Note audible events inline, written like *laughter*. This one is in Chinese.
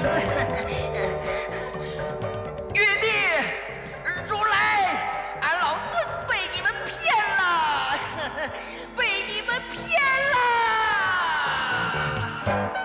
*laughs* 玉帝如来俺老孙被你们骗了 *laughs* 被你们骗了。